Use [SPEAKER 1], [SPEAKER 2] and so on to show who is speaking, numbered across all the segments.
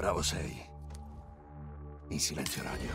[SPEAKER 1] Bravo sei. In silenzio radio.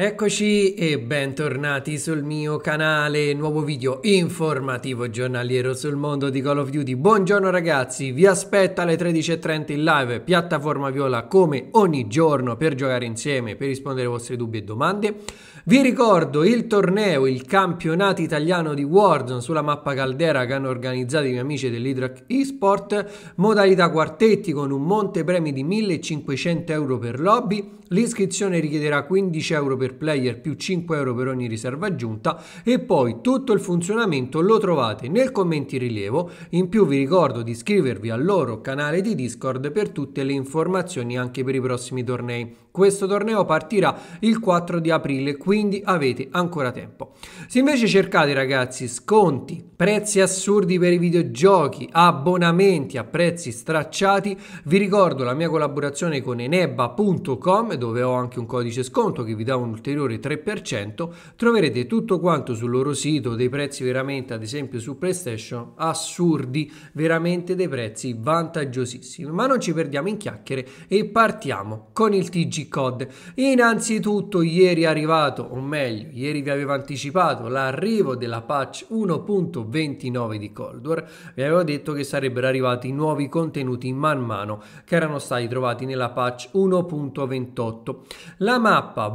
[SPEAKER 2] Eccoci e bentornati sul mio canale, nuovo video informativo giornaliero sul mondo di Call of Duty. Buongiorno ragazzi, vi aspetto alle 13.30 in live, piattaforma viola come ogni giorno per giocare insieme, per rispondere ai vostri dubbi e domande. Vi ricordo il torneo, il campionato italiano di Warzone sulla mappa Caldera che hanno organizzato i miei amici dell'Hydrac eSport, modalità quartetti con un monte premi di 1500 euro per lobby. L'iscrizione richiederà 15 euro per player più 5 euro per ogni riserva aggiunta e poi tutto il funzionamento lo trovate nel commenti rilievo. In più vi ricordo di iscrivervi al loro canale di Discord per tutte le informazioni anche per i prossimi tornei. Questo torneo partirà il 4 di aprile, quindi avete ancora tempo. Se invece cercate ragazzi sconti, prezzi assurdi per i videogiochi, abbonamenti a prezzi stracciati, vi ricordo la mia collaborazione con enebba.com dove ho anche un codice sconto che vi dà un ulteriore 3%, troverete tutto quanto sul loro sito, dei prezzi veramente, ad esempio su PlayStation, assurdi, veramente dei prezzi vantaggiosissimi. Ma non ci perdiamo in chiacchiere e partiamo con il TG Code. Innanzitutto ieri è arrivato, o meglio, ieri vi avevo anticipato l'arrivo della patch 1.29 di Cold War. Vi avevo detto che sarebbero arrivati nuovi contenuti man mano che erano stati trovati nella patch 1.28. La mappa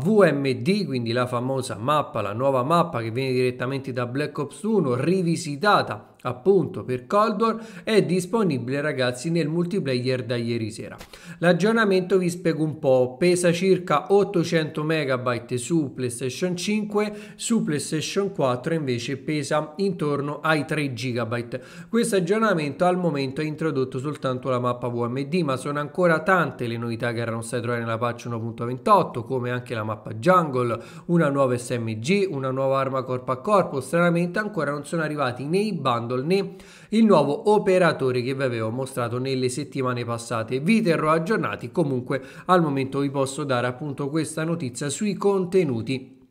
[SPEAKER 2] VMD, quindi la famosa mappa, la nuova mappa che viene direttamente da Black Ops 1, rivisitata appunto per Cold War è disponibile ragazzi nel multiplayer da ieri sera. L'aggiornamento vi spiego un po' pesa circa 800 MB su PlayStation 5 su PlayStation 4 invece pesa intorno ai 3 GB questo aggiornamento al momento ha introdotto soltanto la mappa VMD ma sono ancora tante le novità che erano state trovate nella patch 1.28 come anche la mappa Jungle una nuova SMG una nuova arma corpo a corpo. Stranamente ancora non sono arrivati nei bundle bundle né il nuovo operatore che vi avevo mostrato nelle settimane passate. Vi terrò aggiornati, comunque al momento vi posso dare appunto questa notizia sui contenuti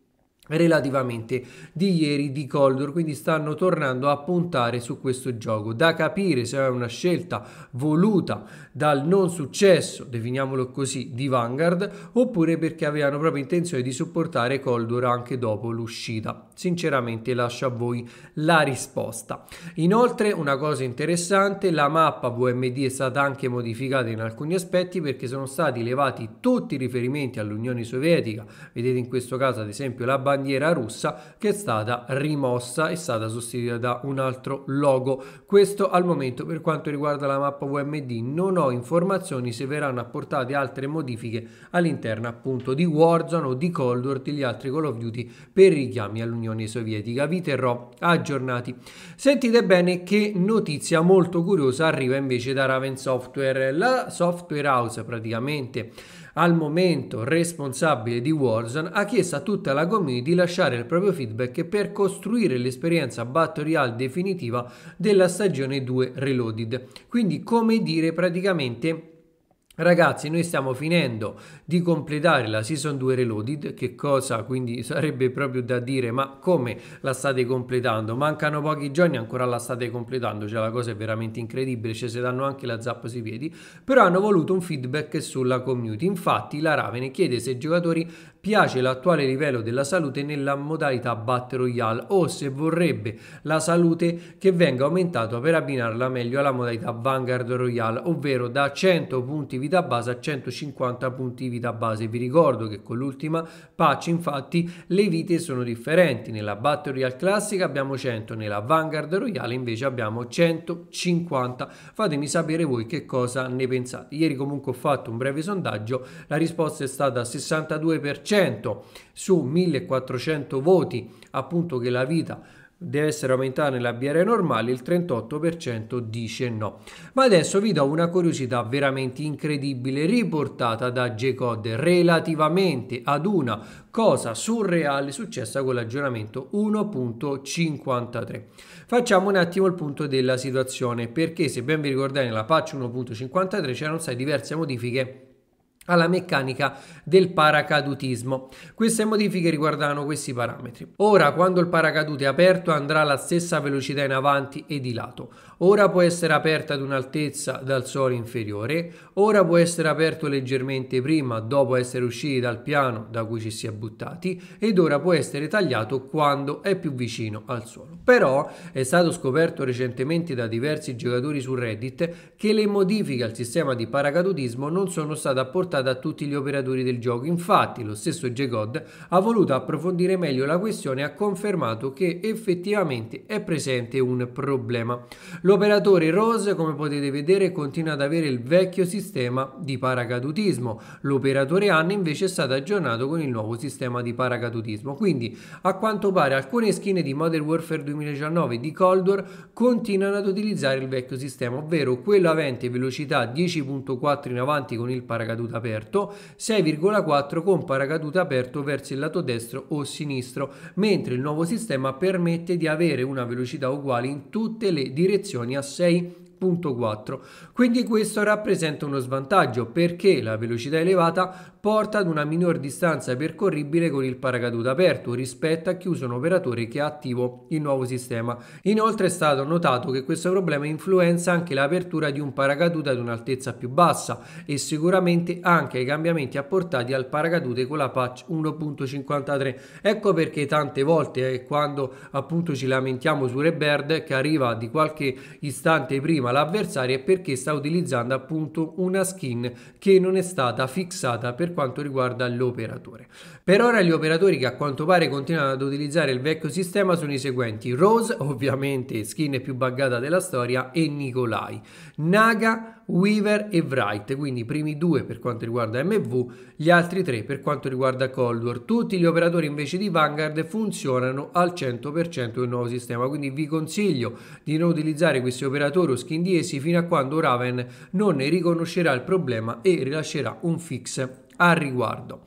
[SPEAKER 2] relativamente di ieri di Coldor quindi stanno tornando a puntare su questo gioco. Da capire se è una scelta voluta dal non successo definiamolo così di Vanguard oppure perché avevano proprio intenzione di supportare Coldor anche dopo l'uscita. Sinceramente lascio a voi la risposta. Inoltre una cosa interessante la mappa VMD è stata anche modificata in alcuni aspetti perché sono stati levati tutti i riferimenti all'Unione Sovietica. Vedete in questo caso ad esempio la bandiera russa che è stata rimossa e stata sostituita da un altro logo. Questo al momento per quanto riguarda la mappa VMD non ho informazioni se verranno apportate altre modifiche all'interno appunto di Warzone o di Cold War degli altri Call of Duty per richiami all'Unione Sovietica. Vi terrò aggiornati. Sentite bene che notizia molto curiosa arriva invece da Raven Software. La software house praticamente al momento responsabile di Warzone, ha chiesto a tutta la community di lasciare il proprio feedback per costruire l'esperienza Battle Royale definitiva della stagione 2 Reloaded. Quindi, come dire, praticamente Ragazzi, noi stiamo finendo di completare la Season 2 Reloaded, che cosa quindi sarebbe proprio da dire, ma come la state completando? Mancano pochi giorni, ancora la state completando, cioè la cosa è veramente incredibile, cioè se danno anche la zappa sui piedi, però hanno voluto un feedback sulla community. Infatti la Raven chiede se i giocatori piace l'attuale livello della salute nella modalità Battle Royale o se vorrebbe la salute che venga aumentata per abbinarla meglio alla modalità Vanguard Royale, ovvero da 100 punti vita base a 150 punti vita base. Vi ricordo che con l'ultima patch infatti le vite sono differenti, nella Battle Royale classica abbiamo 100, nella Vanguard Royale invece abbiamo 150. Fatemi sapere voi che cosa ne pensate. Ieri comunque ho fatto un breve sondaggio, la risposta è stata 62% 100 su 1400 voti appunto che la vita deve essere aumentata nella BR normale, il 38% dice no. Ma adesso vi do una curiosità veramente incredibile riportata da G-Code relativamente ad una cosa surreale successa con l'aggiornamento 1.53. Facciamo un attimo il punto della situazione perché se ben vi ricordate nella patch 1.53 c'erano state diverse modifiche alla meccanica del paracadutismo. Queste modifiche riguardano questi parametri. Ora, quando il paracadute è aperto, andrà alla stessa velocità in avanti e di lato. Ora può essere aperta ad un'altezza dal suolo inferiore. Ora può essere aperto leggermente prima, dopo essere usciti dal piano da cui ci si è buttati. Ed ora può essere tagliato quando è più vicino al suolo. Però è stato scoperto recentemente da diversi giocatori su Reddit che le modifiche al sistema di paracadutismo non sono state apportate portata a tutti gli operatori del gioco. Infatti, lo stesso J-God ha voluto approfondire meglio la questione e ha confermato che effettivamente è presente un problema. L'operatore Rose, come potete vedere, continua ad avere il vecchio sistema di paracadutismo. L'operatore Anne invece è stato aggiornato con il nuovo sistema di paracadutismo. Quindi, a quanto pare, alcune skin di Modern Warfare 2019 di Cold War continuano ad utilizzare il vecchio sistema, ovvero quello avente velocità 10.4 in avanti con il paracadute aperto, 6,4 con paracadute aperto verso il lato destro o sinistro, mentre il nuovo sistema permette di avere una velocità uguale in tutte le direzioni a 6 0,4. Quindi questo rappresenta uno svantaggio perché la velocità elevata porta ad una minor distanza percorribile con il paracadute aperto rispetto a chi usa un operatore che ha attivo il nuovo sistema. Inoltre è stato notato che questo problema influenza anche l'apertura di un paracadute ad un'altezza più bassa e sicuramente anche i cambiamenti apportati al paracadute con la patch 1.53. Ecco perché tante volte eh, quando appunto ci lamentiamo su Rebird che arriva di qualche istante prima l'avversario è perché sta utilizzando appunto una skin che non è stata fissata per quanto riguarda l'operatore. Per ora gli operatori che a quanto pare continuano ad utilizzare il vecchio sistema sono i seguenti: Rose, ovviamente skin più buggata della storia, e Nikolai. Naga, Weaver e Wright, quindi i primi due per quanto riguarda MV, gli altri tre per quanto riguarda Cold War. Tutti gli operatori invece di Vanguard funzionano al 100% del nuovo sistema, quindi vi consiglio di non utilizzare questi operatori o skin di essi fino a quando Raven non ne riconoscerà il problema e rilascerà un fix al riguardo.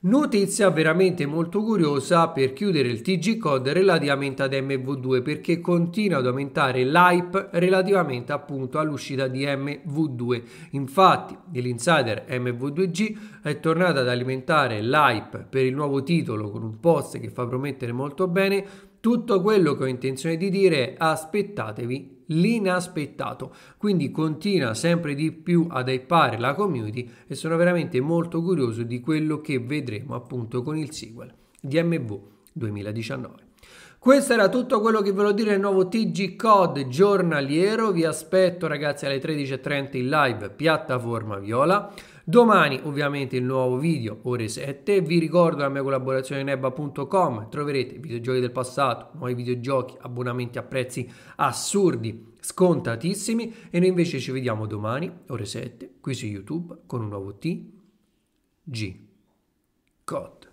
[SPEAKER 2] Notizia veramente molto curiosa per chiudere il TG Code relativamente ad MV2 perché continua ad aumentare l'hype relativamente appunto all'uscita di MV2. Infatti l'insider MV2G è tornato ad alimentare l'hype per il nuovo titolo con un post che fa promettere molto bene. Tutto quello che ho intenzione di dire è aspettatevi l'inaspettato. Quindi continua sempre di più ad hypare la community e sono veramente molto curioso di quello che vedremo appunto con il sequel di MV 2019. Questo era tutto quello che volevo dire nel nuovo TG Code giornaliero. Vi aspetto ragazzi alle 13.30 in live piattaforma Viola. Domani ovviamente il nuovo video ore 7. Vi ricordo la mia collaborazione nebba.com. Troverete videogiochi del passato, nuovi videogiochi, abbonamenti a prezzi assurdi, scontatissimi. E noi invece ci vediamo domani ore 7 qui su YouTube con un nuovo TG Code.